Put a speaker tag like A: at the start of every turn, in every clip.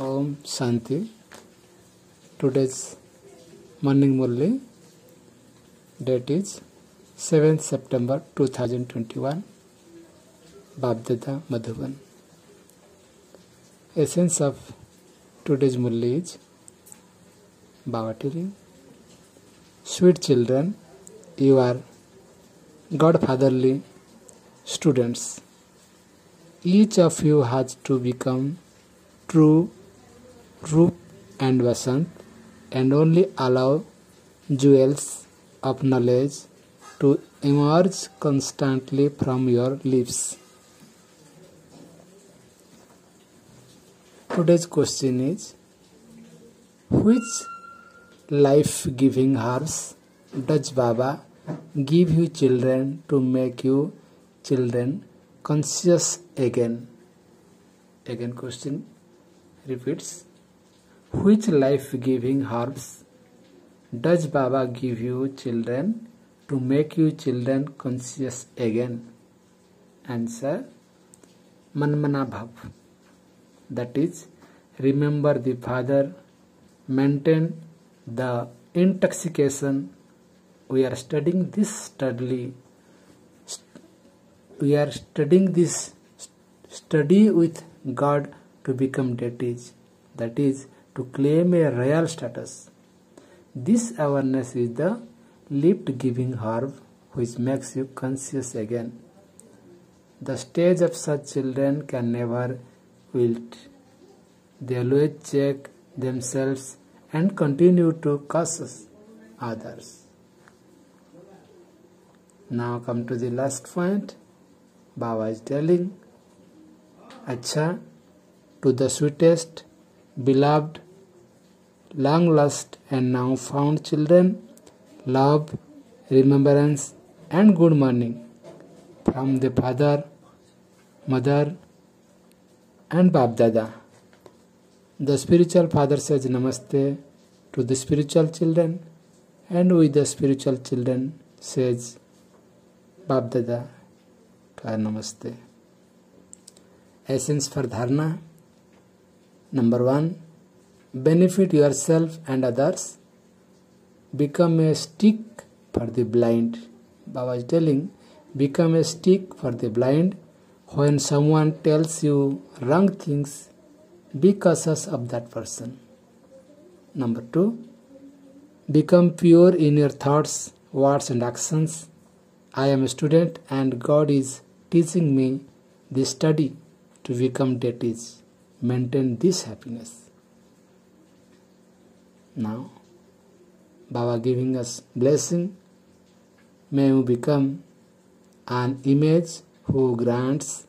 A: Om Shanti. Today's morning Murli date is seventh September two thousand twenty one Bapdada Madhuban essence of today's Murli is Baba teary sweet children you are God fatherly students each of you has to become true Rup and Vasant and only allow jewels of knowledge to emerge constantly from your lips. Today's question is Which life giving herbs does Baba give you children to make you children conscious again? Again, question repeats Which life giving herbs does Baba give you children to make you children conscious again? Answer Manmana Bhav. That is, remember the Father, maintain the intoxication. We are studying this steadily. We are studying this study with God to become deities, that is, to claim a royal status. This awareness is the life giving herb which makes you conscious again. The stage of such children can never wilt. They always check themselves and continue to cause others. Now come to the last point. Baba is telling, Acha, to the sweetest, beloved, long lost and now found children, love, remembrance, and good morning from the father, mother, and Babdada. The spiritual father says Namaste to the spiritual children, and with the spiritual children says Babdada ka Namaste. Essence for Dharna Number one, benefit yourself and others. Become a stick for the blind. Baba is telling, become a stick for the blind. When someone tells you wrong things, be cautious of that person. Number two, become pure in your thoughts, words, and actions. I am a student, and God is teaching me this study to become deities maintain this happiness. Now, Baba giving us blessing, may you become an image who grants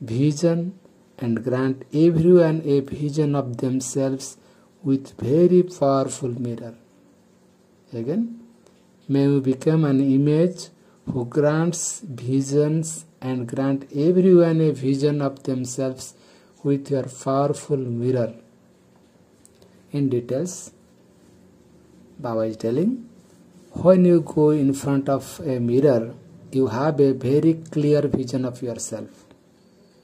A: vision and grant everyone a vision of themselves with very powerful mirror. Again, may you become an image who grants visions and grant everyone a vision of themselves with your powerful mirror. In details, Baba is telling, when you go in front of a mirror, you have a very clear vision of yourself.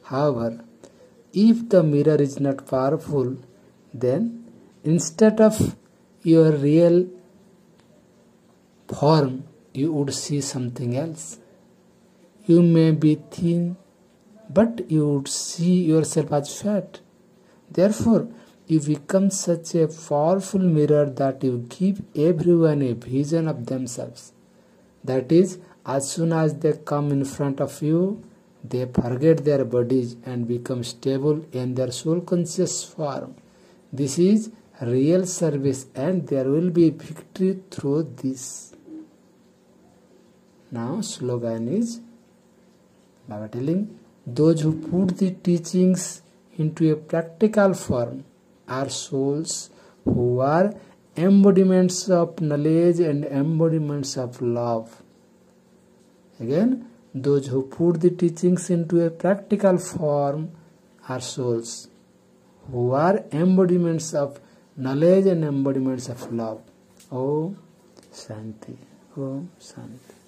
A: However, if the mirror is not powerful, then instead of your real form, you would see something else. You may be thin but you would see yourself as fat. Therefore, you become such a powerful mirror that you give everyone a vision of themselves. That is, as soon as they come in front of you, they forget their bodies and become stable in their soul conscious form. This is real service, and there will be victory through this. Now, slogan is Baba telling those who put the teachings into a practical form are souls who are embodiments of knowledge and embodiments of love. Again, those who put the teachings into a practical form are souls who are embodiments of knowledge and embodiments of love. Oh, Shanti. Oh, Shanti.